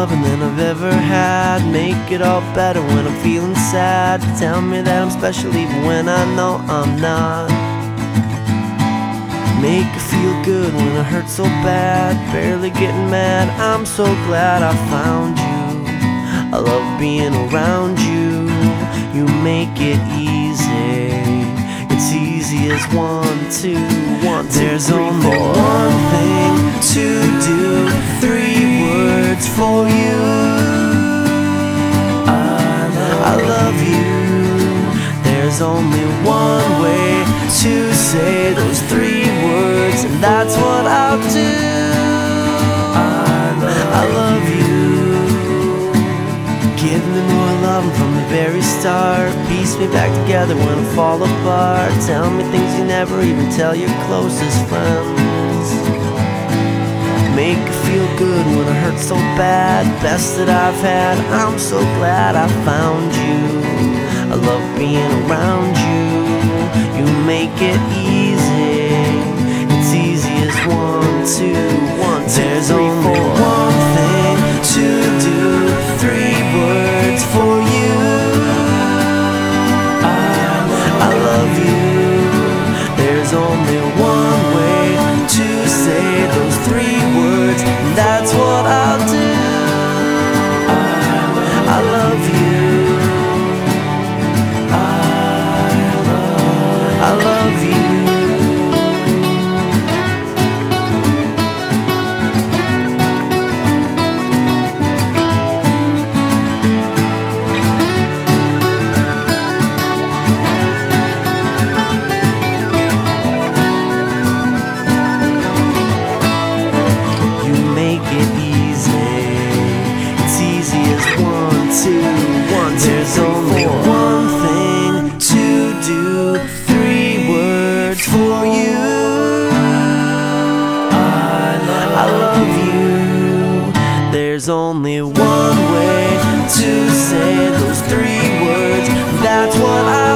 loving than I've ever had. Make it all better when I'm feeling sad. Tell me that I'm special even when I know I'm not. Make it feel good when it hurts so bad. Barely getting mad. I'm so glad I found you. I love being around you. You make it easy. It's easy as one, two, one, two, There's three, only four. one thing to do. Three words for you. I love you. There's only one way to say those three that's what I'll do. I love you. Give me more love from the very start. Piece me back together when I fall apart. Tell me things you never even tell your closest friends. Make it feel good when I hurt so bad. Best that I've had. I'm so glad I found you. I love being around you. You make it easy. There's only one way to say those three words. That's what I.